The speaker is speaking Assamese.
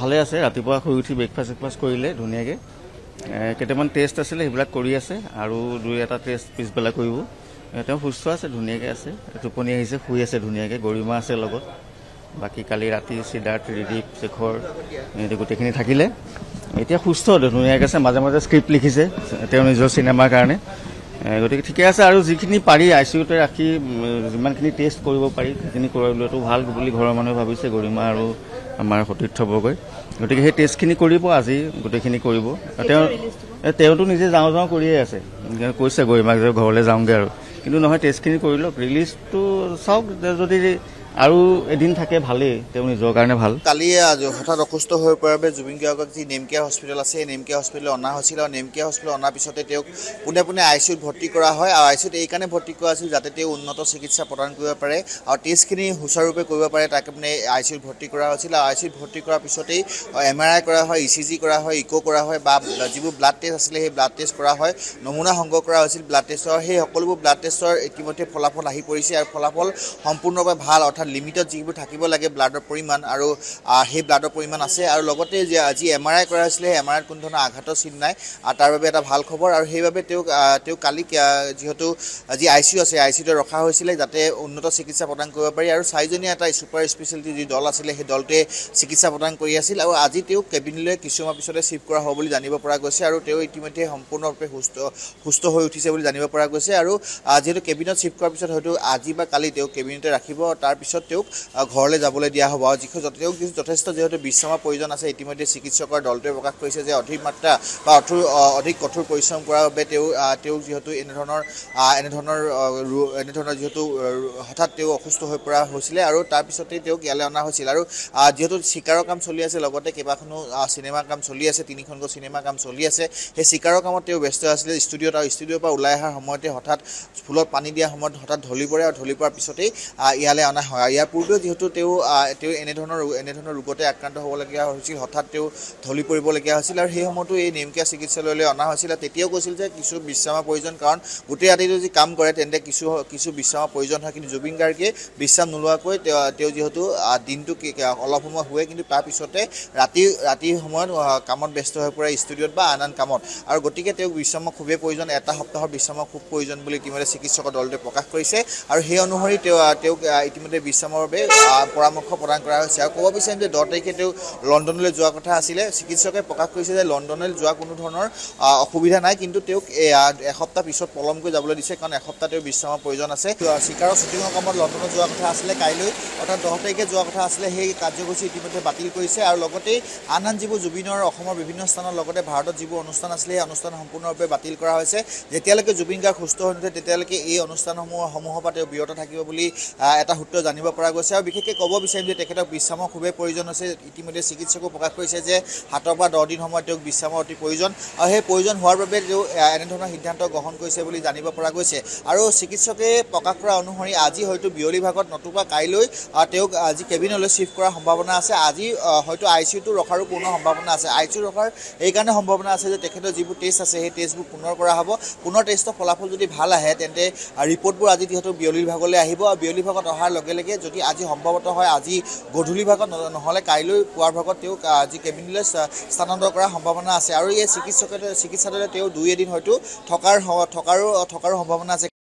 ভালে আছে ৰাতিপুৱা শুই উঠি ব্ৰেকফাষ্ট চেকফাষ্ট কৰিলে ধুনীয়াকৈ। কেইটামান টেষ্ট আছিলে সেইবিলাক কৰি আছে আৰু দুই এটা টেষ্ট পিছবেলা কৰিব। তেওঁ সুস্থ আছে ধুনীয়াকৈ আছে টোপনি আহিছে শুই আছে ধুনীয়াকৈ গৰিমা আছে লগত। বাকী কালি ৰাতি সিদ্ধাৰ্থ ৰিদীপ শেখৰ গোটেইখিনি থাকিলে। এতিয়া সুস্থ ধুনীয়াকৈ আছে মাজে মাজে স্ক্ৰিপ্ট লিখিছে তেওঁ নিজৰ চিনেমাৰ কাৰণে। গতিকে ঠিকে আছে আৰু যিখিনি পাৰি আই চি ইউতে ৰাখি যিমানখিনি টেষ্ট কৰিব পাৰি সেইখিনি কৰিবলৈতো ভাল বুলি ঘৰৰ মানুহে ভাবিছে গৰিমা আৰু আমাৰ সতীৰ্থ বৰগৈ। গতিকে সেই টেষ্টখিনি কৰিব আজি গোটেইখিনি কৰিব। তেওঁ তেওঁতো নিজে যাওঁ যাওঁ কৰিয়ে আছে। কৈছে গৰিমাক যে ঘৰলৈ যাওঁগৈ আৰু। কিন্তু নহয় টেষ্টখিনি কৰি লওক। ৰিলিজটো চাওক যদি আৰু এদিন থাকে ভালেই তেওঁ নিজৰ কাৰণে ভাল। কালি আজ হঠাৎ অসুস্থ হৈ পৰাৰ বাবে জুবিন গাৰ্গক যি নেমকেয়াৰ হস্পিটেল আছে সেই নেমকেয়াৰ হস্পিটেলত অনা হৈছিল আৰু নেমকেয়াৰ হস্পিটেলত অনাৰ পিছতে তেওঁক পোনে পোনে আই চি ইউত ভৰ্তি কৰা হয় আৰু আই চি ইউত এইকাৰণে ভৰ্তি কৰা আছিল যাতে তেওঁ উন্নত চিকিৎসা প্ৰদান কৰিব পাৰে আৰু টেষ্টখিনি সুচাৰুৰূপে কৰিব পাৰে তাকে মানে আই চি ইউত ভৰ্তি কৰা হৈছিল। আৰু আই চি ইউত ভৰ্তি কৰাৰ পিছতেই এম আৰ আই কৰা হয় ই চি জি কৰা হয় ইক' কৰা হয় বা যিবোৰ ব্লাড টেষ্ট আছিলে সেই ব্লাড টেষ্ট কৰা হয় নমুনা সংগ্ৰহ কৰা হৈছিল ব্লাড টেষ্টৰ। সেই সকলোবোৰ ব্লাড টেষ্টৰ ইতিমধ্যে ফলাফল আহি পৰিছে আৰু ফলাফল সম্পূৰ্ণৰূপে ভাল অৰ্থাৎ লিমিটত যিবোৰ থাকিব লাগে ব্লাডৰ পৰিমাণ আৰু সেই ব্লাডৰ পৰিমাণ আছে। আৰু লগতে যি এম আৰ আই কৰা হৈছিলে সেই এম আৰ আইত কোনো ধৰণৰ আঘাতৰ চিন নাই। তাৰ বাবে এটা ভাল খবৰ। আৰু সেইবাবে তেওঁক তেওঁক কালি যিহেতু যি আই চি ইউ আছে আই চি ইউতে ৰখা হৈছিলে যাতে উন্নত চিকিৎসা প্ৰদান কৰিব পাৰি। আৰু চাৰিজনীয়া এটা ছুপাৰ স্পেচিয়েলিটি যি দল আছিলে সেই দলটোৱে চিকিৎসা প্ৰদান কৰি আছিল। আৰু আজি তেওঁক কেবিনলৈ কিছু সময় পিছতে শ্বিফ্ট কৰা হ'ব বুলি জানিব পৰা গৈছে। আৰু তেওঁ ইতিমধ্যে সম্পূৰ্ণৰূপে সুস্থ সুস্থ হৈ উঠিছে বুলি জানিব পৰা গৈছে। আৰু যিহেতু কেবিনত শ্বিফ্ট কৰাৰ পিছত হয়তো আজি বা কালি তেওঁক কেবিনতে ৰাখিব। তাৰপিছত তেওঁক আহ, ঘৰলৈ যাবলৈ দিয়া হ'ব। আৰু যিখন তেওঁক যথেষ্ট যিহেতু বিশ্ৰামৰ প্ৰয়োজন আছে ইতিমধ্যে চিকিৎসকৰ দলটোৱে প্ৰকাশ কৰিছে যে অধিক মাত্ৰা বা আহ, অধিক কঠোৰ পৰিশ্ৰম কৰাৰ বাবে তেওঁ আহ, তেওঁ যিহেতু এনেধৰণৰ এনেধৰণৰ এনেধৰণৰ যিহেতু হঠাৎ তেওঁ অসুস্থ হৈ পৰা হৈছিলে আৰু তাৰপিছতেই তেওঁক ইয়ালৈ অনা হৈছিল। আৰু যিহেতু চিকাৰৰ কাম চলি আছে লগতে কেইবাখনো চিনেমাৰ কাম চলি আছে তিনিখনকৈ চিনেমাৰ কাম চলি আছে সেই চিকাৰৰ কামত তেওঁ ব্যস্ত আছিলে। ষ্টুডিঅ'ত আৰু ষ্টুডিঅ'ৰ পৰা ওলাই অহাৰ সময়তে হঠাৎ ফুলত পানী দিয়াৰ সময়ত হঠাৎ ঢলি পৰে আৰু ঢলি পৰাৰ পিছতেই ইয়ালৈ অনা হয়। ইয়াৰ পূৰ্বেও যিহেতু তেওঁ তেওঁ এনেধৰণৰ এনেধৰণৰ ৰোগতে আক্ৰান্ত হ'বলগীয়া হৈছিল হঠাৎ তেওঁ ঢলি পৰিবলগীয়া হৈছিল আৰু সেই সময়তো এই নেমকীয়া চিকিৎসালয়লৈ অনা হৈছিল আৰু তেতিয়াও কৈছিল যে কিছু বিশ্ৰামৰ প্ৰয়োজন কাৰণ গোটেই ৰাতিটো যদি কাম কৰে তেন্তে কিছু কিছু বিশ্ৰামৰ প্ৰয়োজন হয়। কিন্তু জুবিন গাৰ্গে বিশ্ৰাম নোলোৱাকৈ তেওঁ যিহেতু দিনটো অলপ সময় শুৱে কিন্তু তাৰপিছতে ৰাতি ৰাতিৰ সময়ত কামত ব্যস্ত হৈ পৰে ষ্টুডিঅ'ত বা আন আন কামত। আৰু গতিকে তেওঁক বিশ্ৰামৰ খুবেই প্ৰয়োজন এটা সপ্তাহৰ বিশ্ৰামৰ খুব প্ৰয়োজন বুলি ইতিমধ্যে চিকিৎসকৰ দলটোৱে প্ৰকাশ কৰিছে। আৰু সেই অনুসৰি তেওঁ তেওঁক ইতিমধ্যে বিশ্ৰামৰ বাবে পৰামৰ্শ প্ৰদান কৰা হৈছে। আৰু ক'ব বিচাৰিম যে দহ তাৰিখে তেওঁ লণ্ডনলৈ যোৱা কথা আছিলে। চিকিৎসকে প্ৰকাশ কৰিছে যে লণ্ডনলৈ যোৱা কোনো ধৰণৰ অসুবিধা নাই। কিন্তু তেওঁক এসপ্তাহ পিছত পলমকৈ যাবলৈ দিছে। কাৰণ এসপ্তাহ তেওঁ বিশ্ৰামৰ প্ৰয়োজন আছে। চিকাৰৰ শ্বুটিঙৰ কামত লণ্ডনত যোৱা কথা আছিলে কাইলৈ। অৰ্থাৎ দহ তাৰিখে যোৱা কথা আছিলে। সেই কাৰ্যসূচী ইতিমধ্যে বাতিল কৰিছে। আৰু লগতেই আন আন যিবোৰ জুবিনৰ অসমৰ বিভিন্ন স্থানৰ লগতে ভাৰতত যিবোৰ অনুষ্ঠান আছিলে সেই অনুষ্ঠান সম্পূৰ্ণৰূপে বাতিল কৰা হৈছে। যেতিয়ালৈকে জুবিন গাৰ্গ সুস্থ হৈ নুঠে তেতিয়ালৈকে এই অনুষ্ঠানসমূহ সমূহৰ পৰা তেওঁ বিৰত থাকিব বুলি এটা সূত্ৰ জানিব পৰা গৈছে আৰু বিশেষকৈ ক'ব বিচাৰিম যে তেখেতক বিশ্ৰামৰ খুবেই প্ৰয়োজন হৈছে। ইতিমধ্যে চিকিৎসকো প্ৰকাশ কৰিছে যে সাতৰ পৰা দহ দিন সময়ত তেওঁক বিশ্ৰামৰ অতি প্ৰয়োজন আৰু সেই প্ৰয়োজন হোৱাৰ বাবে তেওঁ এনেধৰণৰ সিদ্ধান্ত গ্ৰহণ কৰিছে বুলি জানিব পৰা গৈছে। আৰু চিকিৎসকে প্ৰকাশ কৰা অনুসৰি আজি হয়তো বিয়লি ভাগত নতুবা কাইলৈ তেওঁক আজি কেবিনলৈ শ্বিফ্ট কৰাৰ সম্ভাৱনা আছে। আজি হয়তো আই চি ইউটো ৰখাৰো পূৰ্ণ সম্ভাৱনা আছে। আই চি ইউ ৰখাৰ এইকাৰণে সম্ভাৱনা আছে যে তেখেতৰ যিবোৰ টেষ্ট আছে সেই টেষ্টবোৰ পুনৰ কৰা হ'ব। পুনৰ টেষ্টৰ ফলাফল যদি ভাল আহে তেন্তে ৰিপৰ্টবোৰ আজি যিহেতু বিয়লি ভাগলৈ আহিব আৰু বিয়লি ভাগত অহাৰ লগে লগে যদি আজি সম্ভৱতঃ হয় আজি গধূলি ভাগত নহ'লে কাইলৈ পুৱাৰ ভাগত তেওঁক আজি কেবিনলৈ স্থা- স্থানান্তৰ কৰাৰ সম্ভাৱনা আছে। আৰু এই চিকিৎসকে চিকিৎসালয়ত তেওঁ দুই এদিন হয়তো থকাৰ থকাৰো থকাৰো সম্ভাৱনা আছে।